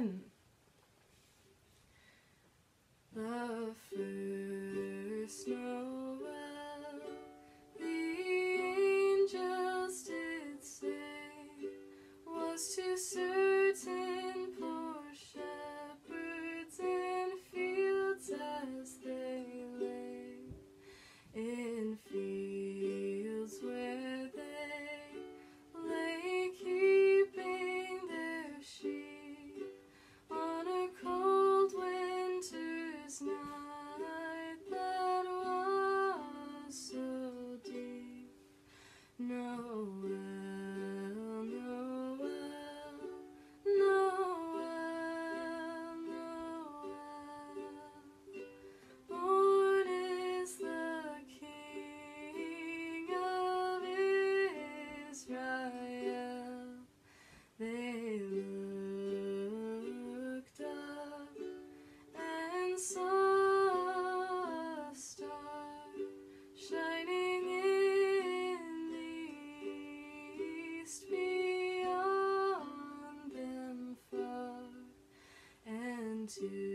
one. The first Noel, the angels did say, was to certain poor shepherds in fields as they lay in fields. To